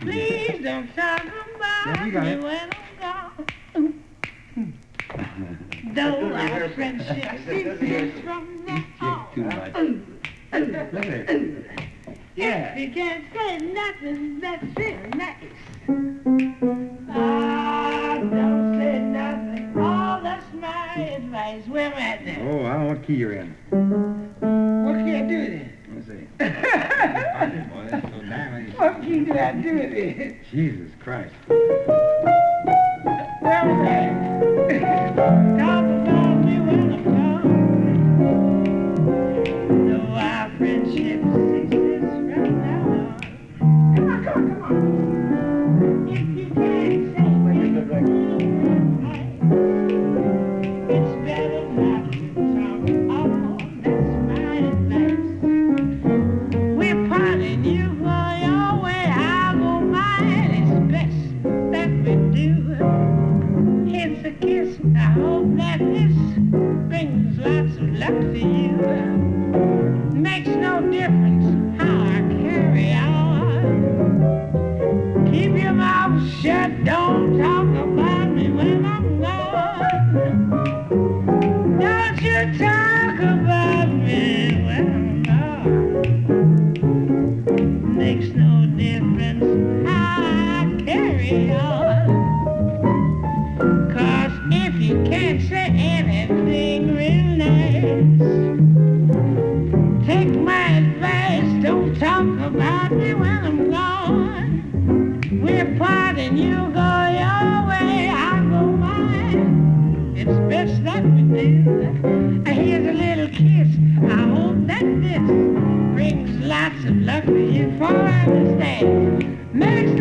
Please don't talk about Yeah, me it. when I'm gone. Though our friendship ceases from Too on. much. Yeah. If you can't say nothing, that's real nice. Ah, don't say nothing. Oh, that's my advice. Where am I at now? Oh, I don't know what key you're in. What can I do then? Let's see. What do I? Jesus Christ. Where It's a kiss. I hope that this brings lots of luck to you. Makes no difference how I carry on. Keep your mouth shut. Don't talk about me when I'm gone. Don't you talk about me when I'm gone. Makes no difference how I carry on. Nice, take my advice. Don't talk about me when I'm gone. We're parting, you go your way, I'll go mine. It's best that we do. Here's a little kiss. I hope that this brings lots of luck to you. For I makes